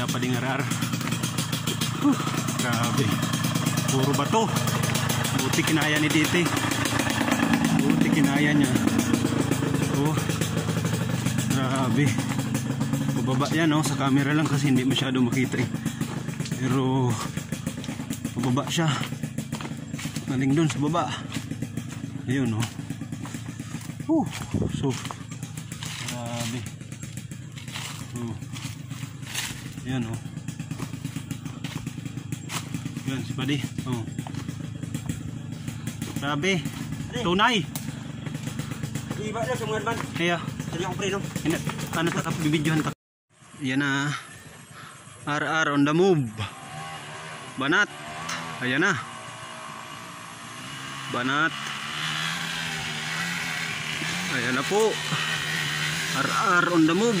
Kaya pa din arar. Huh, grabe. Puro bato. Buti kinaya ni Dite. Buti kinaya niya. Oh. Grabe. Pababa yan oh. Sa camera lang kasi hindi masyado makita eh. Pero pababa siya. Galing dun sa baba. Ayun oh. Uh, so grabe. Oh. Yan oh. Yan si Padi. Oh. Grabe. Tunay. Iba na sa mga ban. Kaya Dali akong preno. Ano ta kapibidyohan ta? Yan na. RR on the move. Banat. Ayan na. Banat. Ayan na po. RR on the move.